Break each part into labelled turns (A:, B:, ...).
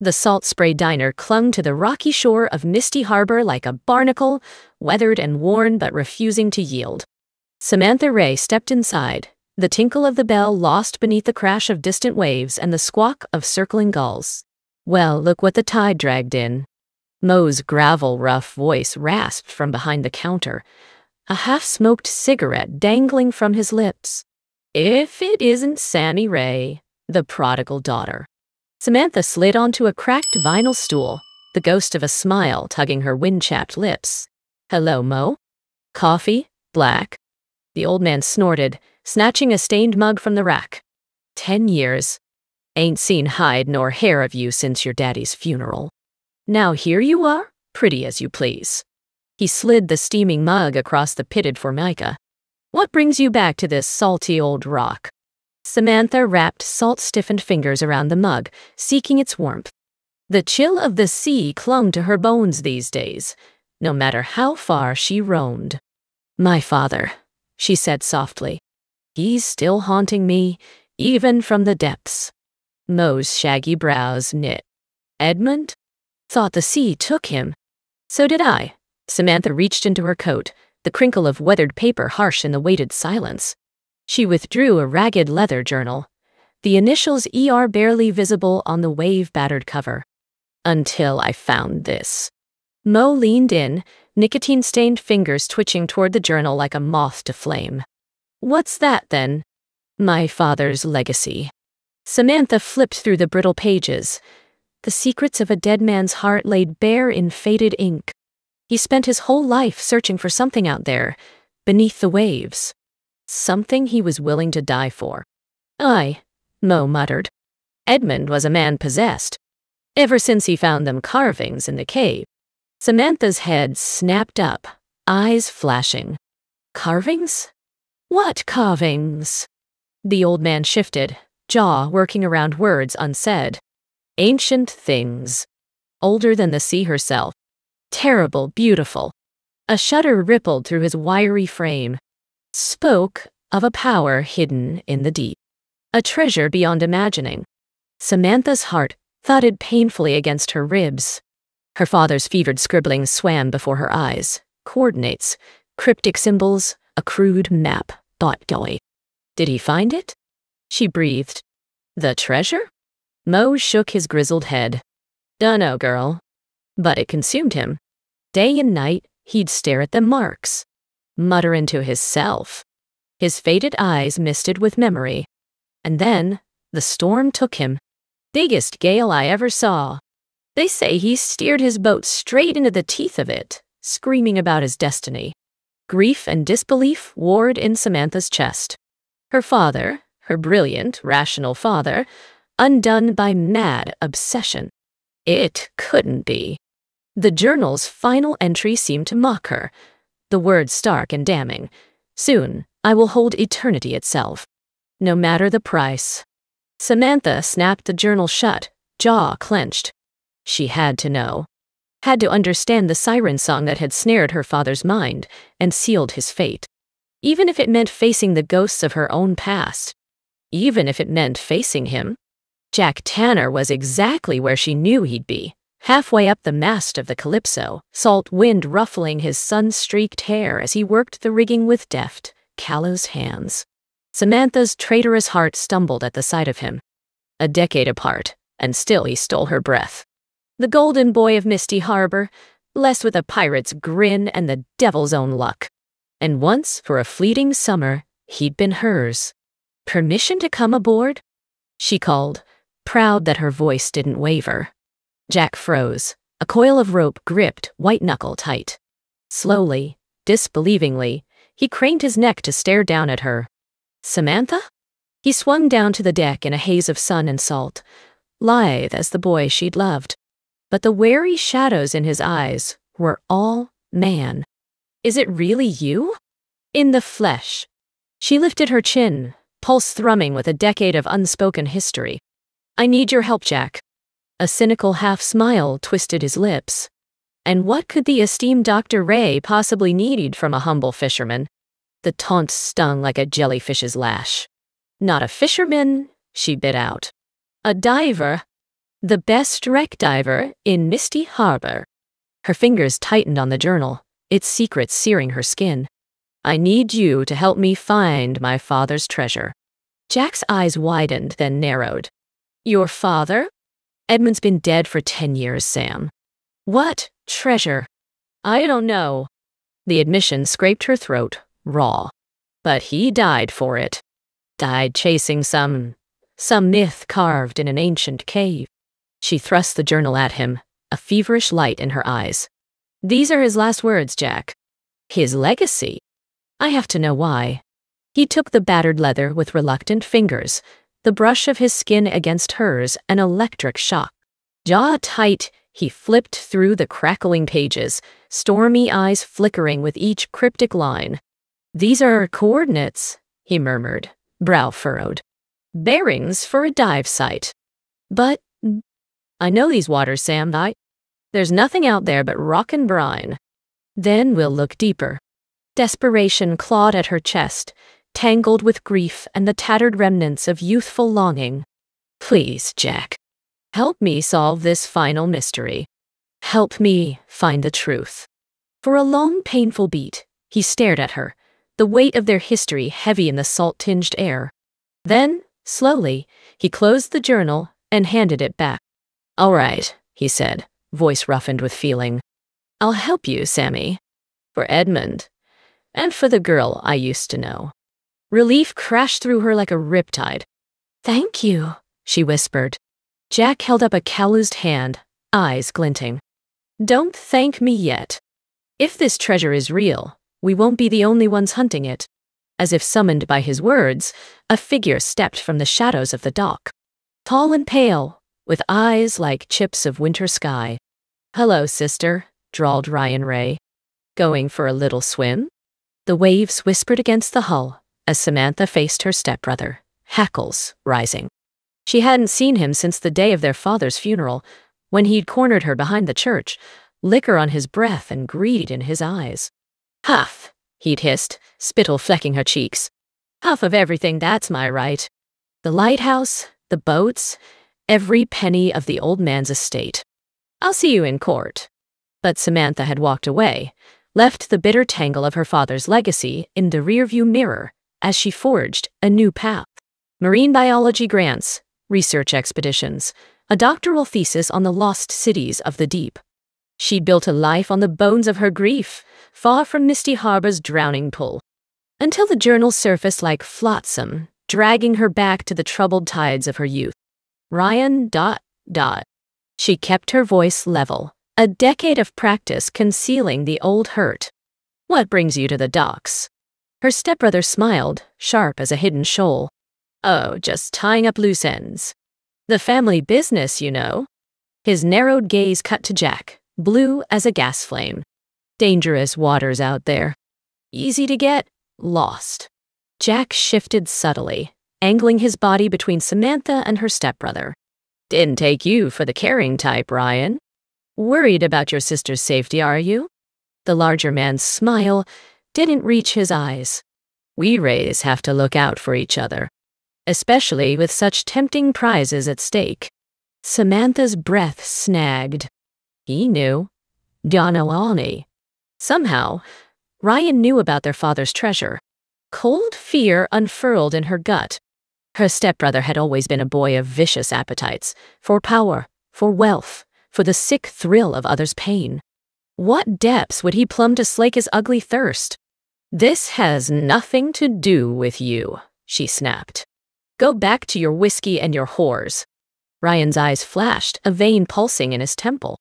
A: The Salt Spray Diner clung to the rocky shore of Misty Harbor like a barnacle, weathered and worn but refusing to yield. Samantha Ray stepped inside, the tinkle of the bell lost beneath the crash of distant waves and the squawk of circling gulls. Well, look what the tide dragged in. Moe's gravel rough voice rasped from behind the counter, a half smoked cigarette dangling from his lips. If it isn't Sammy Ray, the prodigal daughter. Samantha slid onto a cracked vinyl stool, the ghost of a smile tugging her wind chapped lips. Hello, Mo? Coffee? Black? The old man snorted, snatching a stained mug from the rack. Ten years. Ain't seen hide nor hair of you since your daddy's funeral. Now here you are, pretty as you please. He slid the steaming mug across the pitted formica. What brings you back to this salty old rock? Samantha wrapped salt stiffened fingers around the mug, seeking its warmth. The chill of the sea clung to her bones these days, no matter how far she roamed. My father, she said softly. He's still haunting me, even from the depths. Moe's shaggy brows knit. Edmund? Thought the sea took him. So did I. Samantha reached into her coat, the crinkle of weathered paper harsh in the weighted silence. She withdrew a ragged leather journal, the initials ER barely visible on the wave-battered cover. Until I found this. Mo leaned in, nicotine-stained fingers twitching toward the journal like a moth to flame. What's that, then? My father's legacy. Samantha flipped through the brittle pages. The secrets of a dead man's heart laid bare in faded ink. He spent his whole life searching for something out there, beneath the waves. Something he was willing to die for. Aye, Mo muttered. Edmund was a man possessed. Ever since he found them carvings in the cave. Samantha's head snapped up, eyes flashing. Carvings? What carvings? The old man shifted, jaw working around words unsaid. Ancient things. Older than the sea herself. Terrible, beautiful. A shudder rippled through his wiry frame spoke of a power hidden in the deep, a treasure beyond imagining. Samantha's heart thudded painfully against her ribs. Her father's fevered scribbling swam before her eyes. Coordinates, cryptic symbols, a crude map, thought Gully. Did he find it? She breathed. The treasure? Moe shook his grizzled head. Dunno, girl. But it consumed him. Day and night, he'd stare at the marks, mutter into his self. His faded eyes misted with memory. And then, the storm took him. Biggest gale I ever saw. They say he steered his boat straight into the teeth of it, screaming about his destiny. Grief and disbelief warred in Samantha's chest. Her father, her brilliant, rational father, undone by mad obsession. It couldn't be. The journal's final entry seemed to mock her, the words stark and damning. Soon, I will hold eternity itself. No matter the price. Samantha snapped the journal shut, jaw clenched. She had to know. Had to understand the siren song that had snared her father's mind and sealed his fate. Even if it meant facing the ghosts of her own past. Even if it meant facing him. Jack Tanner was exactly where she knew he'd be. Halfway up the mast of the Calypso, salt wind ruffling his sun-streaked hair as he worked the rigging with deft, callous hands. Samantha's traitorous heart stumbled at the sight of him. A decade apart, and still he stole her breath. The golden boy of Misty Harbor, blessed with a pirate's grin and the devil's own luck. And once, for a fleeting summer, he'd been hers. Permission to come aboard? She called, proud that her voice didn't waver. Jack froze, a coil of rope gripped white knuckle tight. Slowly, disbelievingly, he craned his neck to stare down at her. Samantha? He swung down to the deck in a haze of sun and salt, lithe as the boy she'd loved. But the wary shadows in his eyes were all man. Is it really you? In the flesh. She lifted her chin, pulse thrumming with a decade of unspoken history. I need your help, Jack. A cynical half smile twisted his lips. And what could the esteemed Dr. Ray possibly need from a humble fisherman? The taunt stung like a jellyfish's lash. Not a fisherman, she bit out. A diver. The best wreck diver in Misty Harbor. Her fingers tightened on the journal, its secrets searing her skin. I need you to help me find my father's treasure. Jack's eyes widened, then narrowed. Your father? Edmund's been dead for ten years, Sam. What treasure? I don't know. The admission scraped her throat, raw. But he died for it. Died chasing some. some myth carved in an ancient cave. She thrust the journal at him, a feverish light in her eyes. These are his last words, Jack. His legacy. I have to know why. He took the battered leather with reluctant fingers, the brush of his skin against hers an electric shock. Jaw tight, he flipped through the crackling pages, stormy eyes flickering with each cryptic line. These are coordinates, he murmured, brow furrowed. Bearings for a dive site. But I know these waters, Sam. I, there's nothing out there but rock and brine. Then we'll look deeper. Desperation clawed at her chest, tangled with grief and the tattered remnants of youthful longing. Please, Jack, help me solve this final mystery. Help me find the truth. For a long, painful beat, he stared at her, the weight of their history heavy in the salt-tinged air. Then, slowly, he closed the journal and handed it back. All right, he said, voice roughened with feeling. I'll help you, Sammy. For Edmund. And for the girl I used to know. Relief crashed through her like a riptide. Thank you, she whispered. Jack held up a calloused hand, eyes glinting. Don't thank me yet. If this treasure is real, we won't be the only ones hunting it. As if summoned by his words, a figure stepped from the shadows of the dock. Tall and pale, with eyes like chips of winter sky. Hello, sister, drawled Ryan Ray. Going for a little swim? The waves whispered against the hull, as Samantha faced her stepbrother, hackles rising. She hadn't seen him since the day of their father's funeral, when he'd cornered her behind the church, liquor on his breath and greed in his eyes. Half, he'd hissed, spittle flecking her cheeks. Half of everything, that's my right. The lighthouse, the boats, every penny of the old man's estate. I'll see you in court. But Samantha had walked away, left the bitter tangle of her father's legacy in the rearview mirror, as she forged a new path. Marine biology grants, research expeditions, a doctoral thesis on the lost cities of the deep. She'd built a life on the bones of her grief, far from Misty Harbor's drowning pool. Until the journal surfaced like flotsam, dragging her back to the troubled tides of her youth. Ryan dot dot. She kept her voice level, a decade of practice concealing the old hurt. What brings you to the docks? Her stepbrother smiled, sharp as a hidden shoal. Oh, just tying up loose ends. The family business, you know. His narrowed gaze cut to Jack, blue as a gas flame. Dangerous waters out there. Easy to get lost. Jack shifted subtly, angling his body between Samantha and her stepbrother. Didn't take you for the caring type, Ryan. Worried about your sister's safety, are you? The larger man's smile didn't reach his eyes. We Rays have to look out for each other, especially with such tempting prizes at stake. Samantha's breath snagged. He knew. Donalani. Somehow, Ryan knew about their father's treasure. Cold fear unfurled in her gut. Her stepbrother had always been a boy of vicious appetites, for power, for wealth, for the sick thrill of others' pain. What depths would he plumb to slake his ugly thirst? This has nothing to do with you, she snapped. Go back to your whiskey and your whores. Ryan's eyes flashed, a vein pulsing in his temple.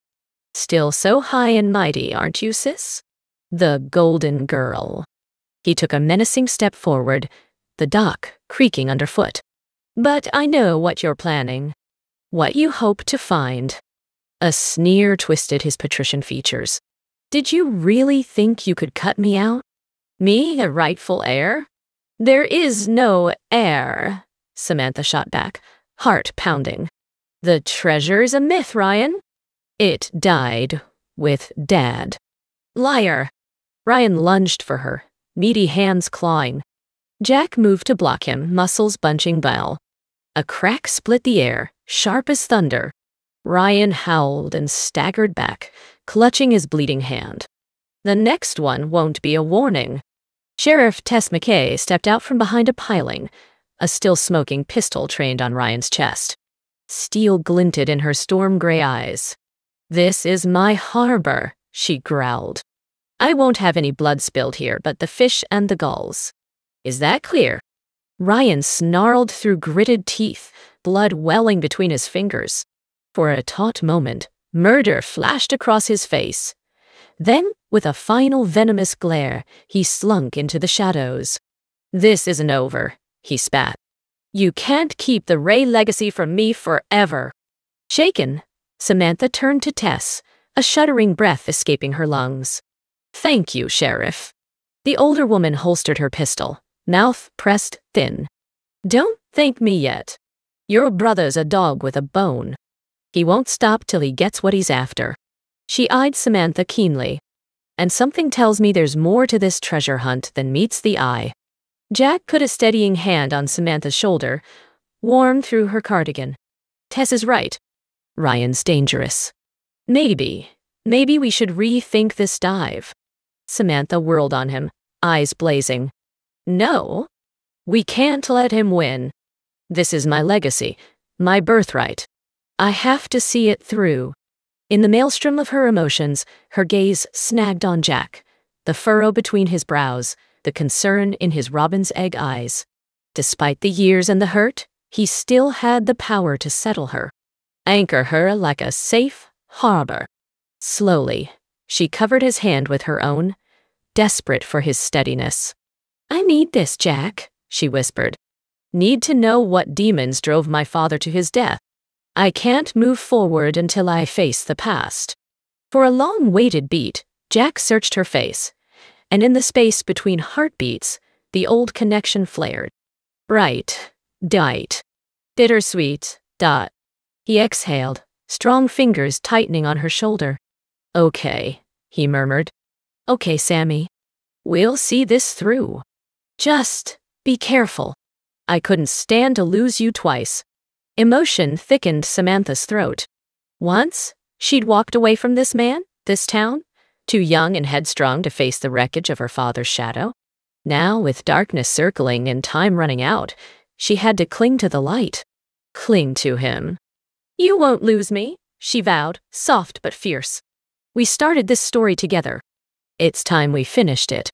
A: Still so high and mighty, aren't you, sis? The golden girl. He took a menacing step forward, the dock creaking underfoot. But I know what you're planning. What you hope to find. A sneer twisted his patrician features. Did you really think you could cut me out? Me, a rightful heir? There is no heir, Samantha shot back, heart pounding. The treasure's a myth, Ryan. It died with Dad. Liar. Ryan lunged for her, meaty hands clawing. Jack moved to block him, muscles bunching bile. A crack split the air, sharp as thunder. Ryan howled and staggered back, clutching his bleeding hand. The next one won't be a warning. Sheriff Tess McKay stepped out from behind a piling, a still smoking pistol trained on Ryan's chest. Steel glinted in her storm gray eyes. This is my harbor, she growled. I won't have any blood spilled here but the fish and the gulls. Is that clear? Ryan snarled through gritted teeth, blood welling between his fingers. For a taut moment, murder flashed across his face. Then, with a final venomous glare, he slunk into the shadows. This isn't over, he spat. You can't keep the Ray legacy from me forever. Shaken, Samantha turned to Tess, a shuddering breath escaping her lungs. Thank you, Sheriff. The older woman holstered her pistol, mouth pressed thin. Don't thank me yet. Your brother's a dog with a bone. He won't stop till he gets what he's after. She eyed Samantha keenly. And something tells me there's more to this treasure hunt than meets the eye. Jack put a steadying hand on Samantha's shoulder, warm through her cardigan. Tess is right. Ryan's dangerous. Maybe, maybe we should rethink this dive. Samantha whirled on him, eyes blazing. No, we can't let him win. This is my legacy, my birthright. I have to see it through. In the maelstrom of her emotions, her gaze snagged on Jack, the furrow between his brows, the concern in his robin's egg eyes. Despite the years and the hurt, he still had the power to settle her, anchor her like a safe harbor. Slowly, she covered his hand with her own, desperate for his steadiness. I need this, Jack, she whispered. Need to know what demons drove my father to his death. I can't move forward until I face the past. For a long waited beat, Jack searched her face, and in the space between heartbeats, the old connection flared. Bright, dight, bittersweet, dot. He exhaled, strong fingers tightening on her shoulder. Okay, he murmured. Okay, Sammy. We'll see this through. Just be careful. I couldn't stand to lose you twice. Emotion thickened Samantha's throat. Once, she'd walked away from this man, this town, too young and headstrong to face the wreckage of her father's shadow. Now, with darkness circling and time running out, she had to cling to the light. Cling to him. You won't lose me, she vowed, soft but fierce. We started this story together. It's time we finished it.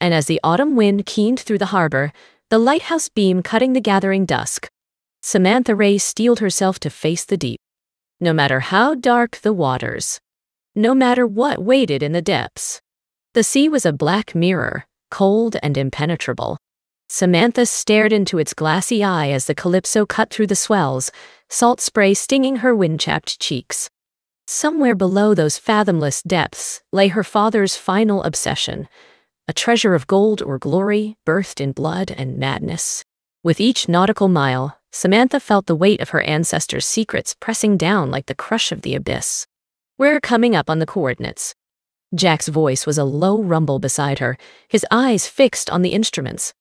A: And as the autumn wind keened through the harbor, the lighthouse beam cutting the gathering dusk, Samantha Ray steeled herself to face the deep. No matter how dark the waters, no matter what waited in the depths. The sea was a black mirror, cold and impenetrable. Samantha stared into its glassy eye as the calypso cut through the swells, salt spray stinging her wind-chapped cheeks. Somewhere below those fathomless depths lay her father's final obsession, a treasure of gold or glory birthed in blood and madness. With each nautical mile, Samantha felt the weight of her ancestors' secrets pressing down like the crush of the abyss. We're coming up on the coordinates. Jack's voice was a low rumble beside her, his eyes fixed on the instruments.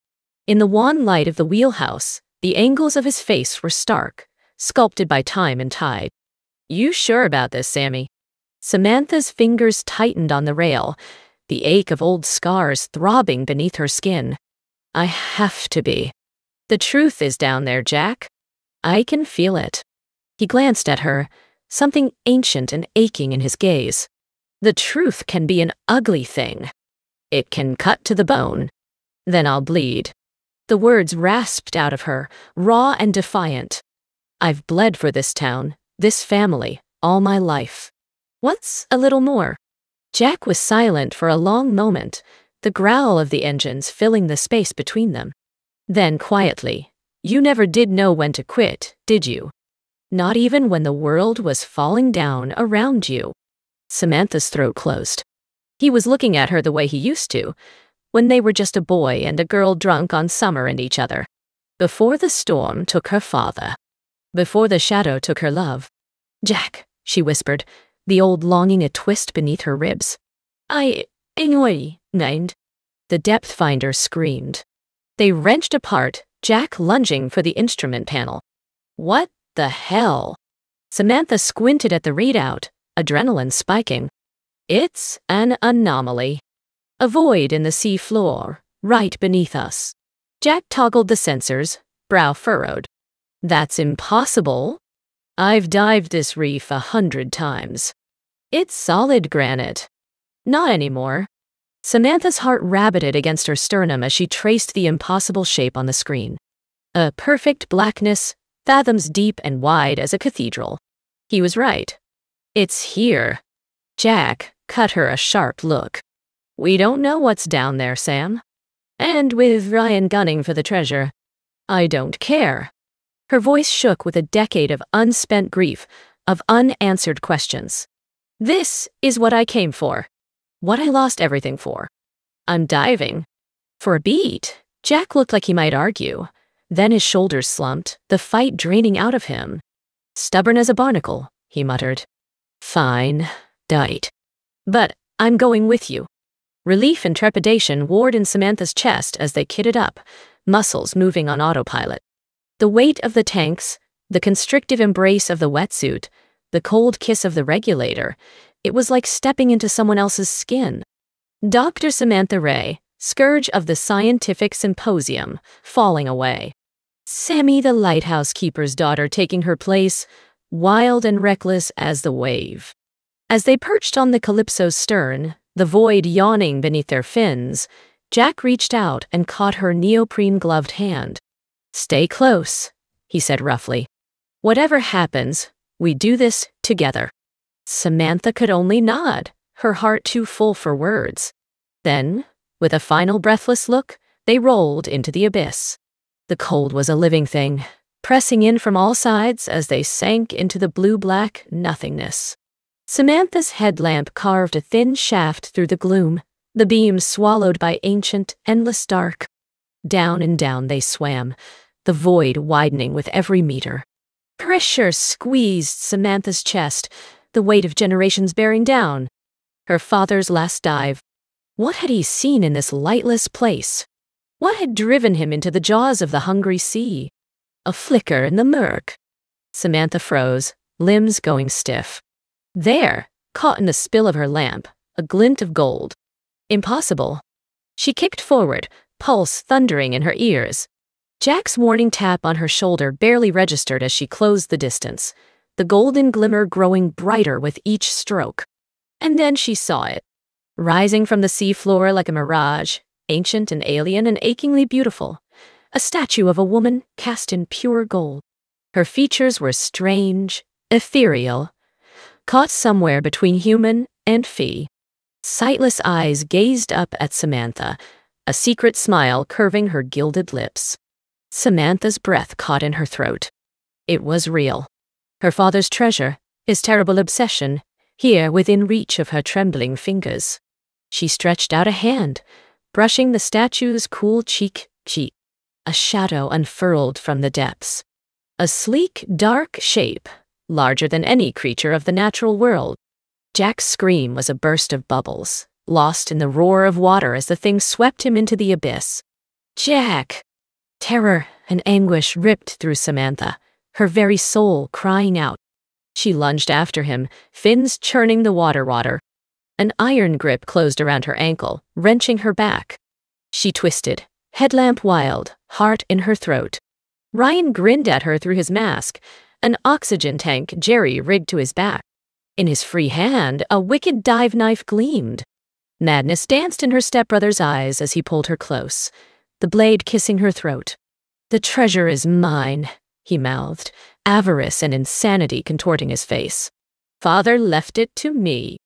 A: In the wan light of the wheelhouse, the angles of his face were stark, sculpted by time and tide. You sure about this, Sammy? Samantha's fingers tightened on the rail, the ache of old scars throbbing beneath her skin. I have to be. The truth is down there, Jack. I can feel it. He glanced at her, something ancient and aching in his gaze. The truth can be an ugly thing. It can cut to the bone. Then I'll bleed. The words rasped out of her, raw and defiant. I've bled for this town, this family, all my life. What's a little more? Jack was silent for a long moment, the growl of the engines filling the space between them. Then quietly, You never did know when to quit, did you? Not even when the world was falling down around you. Samantha's throat closed. He was looking at her the way he used to, when they were just a boy and a girl drunk on summer and each other. Before the storm took her father. Before the shadow took her love. Jack, she whispered, the old longing a twist beneath her ribs. I, anyway, named. The depth finder screamed. They wrenched apart, Jack lunging for the instrument panel. What the hell? Samantha squinted at the readout, adrenaline spiking. It's an anomaly. A void in the sea floor, right beneath us. Jack toggled the sensors, brow furrowed. That's impossible. I've dived this reef a hundred times. It's solid granite. Not anymore. Samantha's heart rabbited against her sternum as she traced the impossible shape on the screen. A perfect blackness, fathoms deep and wide as a cathedral. He was right. It's here. Jack cut her a sharp look. We don't know what's down there, Sam. And with Ryan gunning for the treasure, I don't care. Her voice shook with a decade of unspent grief, of unanswered questions. This is what I came for. What I lost everything for. I'm diving. For a beat, Jack looked like he might argue. Then his shoulders slumped, the fight draining out of him. Stubborn as a barnacle, he muttered. Fine, dight. But I'm going with you. Relief and trepidation warred in Samantha's chest as they kitted up, muscles moving on autopilot. The weight of the tanks, the constrictive embrace of the wetsuit, the cold kiss of the regulator, it was like stepping into someone else's skin. Dr. Samantha Ray, scourge of the scientific symposium, falling away. Sammy the lighthouse keeper's daughter taking her place, wild and reckless as the wave. As they perched on the Calypso's stern, the void yawning beneath their fins, Jack reached out and caught her neoprene gloved hand. Stay close, he said roughly. Whatever happens, we do this together. Samantha could only nod, her heart too full for words. Then, with a final breathless look, they rolled into the abyss. The cold was a living thing, pressing in from all sides as they sank into the blue-black nothingness. Samantha's headlamp carved a thin shaft through the gloom, the beams swallowed by ancient, endless dark. Down and down they swam, the void widening with every meter. Pressure squeezed Samantha's chest, the weight of generations bearing down. Her father's last dive. What had he seen in this lightless place? What had driven him into the jaws of the hungry sea? A flicker in the murk. Samantha froze, limbs going stiff. There, caught in the spill of her lamp, a glint of gold. Impossible. She kicked forward, pulse thundering in her ears. Jack's warning tap on her shoulder barely registered as she closed the distance, the golden glimmer growing brighter with each stroke. And then she saw it. Rising from the seafloor like a mirage, ancient and alien and achingly beautiful, a statue of a woman cast in pure gold. Her features were strange, ethereal, caught somewhere between human and fae. Sightless eyes gazed up at Samantha, a secret smile curving her gilded lips. Samantha's breath caught in her throat. It was real. Her father's treasure, his terrible obsession, here within reach of her trembling fingers. She stretched out a hand, brushing the statue's cool cheek cheek. A shadow unfurled from the depths. A sleek, dark shape, larger than any creature of the natural world. Jack's scream was a burst of bubbles, lost in the roar of water as the thing swept him into the abyss. Jack! Terror and anguish ripped through Samantha, her very soul crying out. She lunged after him, fins churning the water water, an iron grip closed around her ankle, wrenching her back. She twisted, headlamp wild, heart in her throat. Ryan grinned at her through his mask, an oxygen tank Jerry rigged to his back. In his free hand, a wicked dive knife gleamed. Madness danced in her stepbrother's eyes as he pulled her close, the blade kissing her throat. The treasure is mine, he mouthed, avarice and insanity contorting his face. Father left it to me.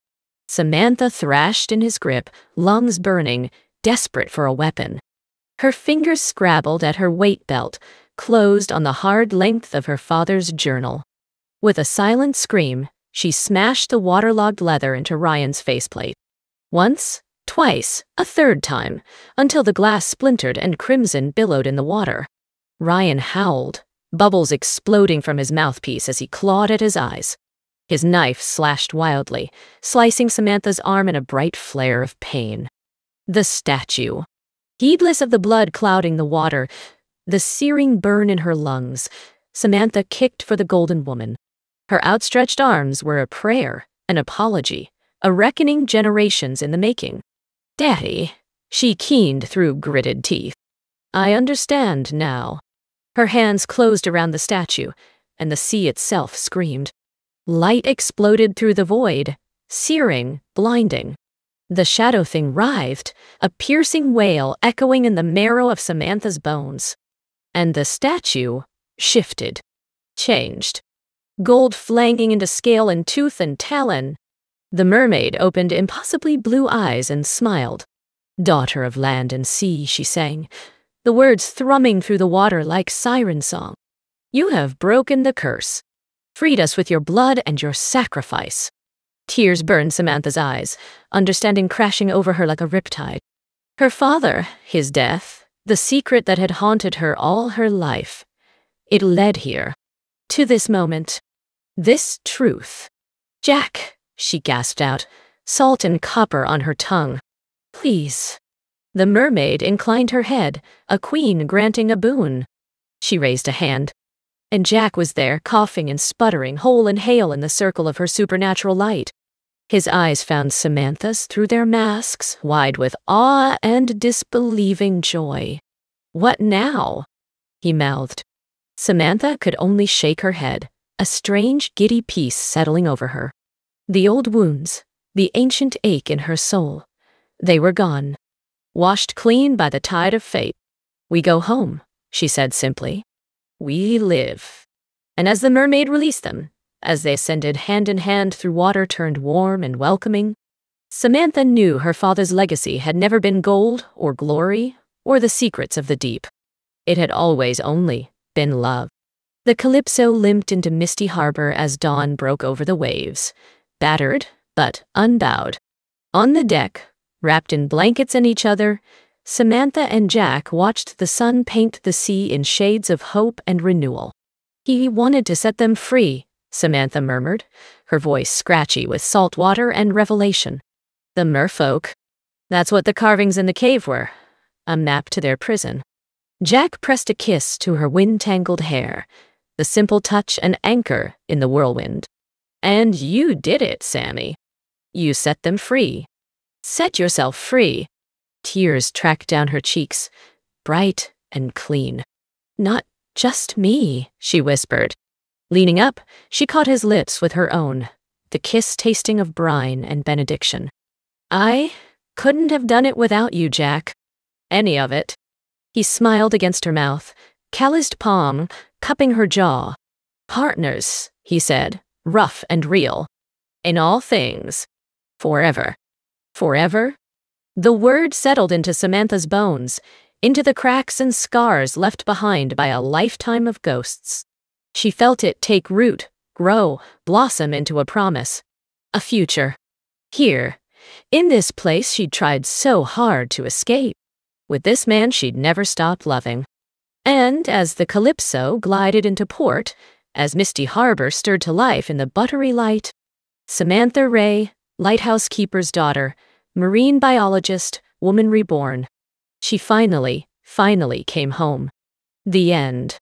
A: Samantha thrashed in his grip, lungs burning, desperate for a weapon. Her fingers scrabbled at her weight belt, closed on the hard length of her father's journal. With a silent scream, she smashed the waterlogged leather into Ryan's faceplate. Once, twice, a third time, until the glass splintered and crimson billowed in the water. Ryan howled, bubbles exploding from his mouthpiece as he clawed at his eyes. His knife slashed wildly, slicing Samantha's arm in a bright flare of pain. The statue. Heedless of the blood clouding the water, the searing burn in her lungs, Samantha kicked for the golden woman. Her outstretched arms were a prayer, an apology, a reckoning generations in the making. Daddy, she keened through gritted teeth. I understand now. Her hands closed around the statue, and the sea itself screamed. Light exploded through the void, searing, blinding. The shadow thing writhed, a piercing wail echoing in the marrow of Samantha's bones. And the statue shifted, changed. Gold flanging into scale and tooth and talon. The mermaid opened impossibly blue eyes and smiled. Daughter of land and sea, she sang, the words thrumming through the water like siren song. You have broken the curse, freed us with your blood and your sacrifice. Tears burned Samantha's eyes, understanding crashing over her like a riptide. Her father, his death, the secret that had haunted her all her life. It led here, to this moment, this truth. Jack, she gasped out, salt and copper on her tongue. Please. The mermaid inclined her head, a queen granting a boon. She raised a hand. And Jack was there, coughing and sputtering, whole and hale in the circle of her supernatural light. His eyes found Samantha's through their masks, wide with awe and disbelieving joy. What now? he mouthed. Samantha could only shake her head, a strange, giddy peace settling over her. The old wounds, the ancient ache in her soul, they were gone washed clean by the tide of fate. We go home, she said simply. We live. And as the mermaid released them, as they ascended hand in hand through water turned warm and welcoming, Samantha knew her father's legacy had never been gold or glory or the secrets of the deep. It had always only been love. The Calypso limped into Misty Harbor as dawn broke over the waves, battered but unbowed. On the deck, Wrapped in blankets and each other, Samantha and Jack watched the sun paint the sea in shades of hope and renewal. He wanted to set them free, Samantha murmured, her voice scratchy with salt water and revelation. The merfolk. That's what the carvings in the cave were. A map to their prison. Jack pressed a kiss to her wind-tangled hair, the simple touch an anchor in the whirlwind. And you did it, Sammy. You set them free, Set yourself free. Tears tracked down her cheeks, bright and clean. Not just me, she whispered. Leaning up, she caught his lips with her own, the kiss tasting of brine and benediction. I couldn't have done it without you, Jack. Any of it. He smiled against her mouth, calloused palm, cupping her jaw. Partners, he said, rough and real. In all things. Forever. Forever? The word settled into Samantha's bones, into the cracks and scars left behind by a lifetime of ghosts. She felt it take root, grow, blossom into a promise. A future. Here, in this place she'd tried so hard to escape. With this man she'd never stopped loving. And as the Calypso glided into port, as Misty Harbor stirred to life in the buttery light, Samantha Ray, lighthouse keeper's daughter, marine biologist, woman reborn. She finally, finally came home. The end.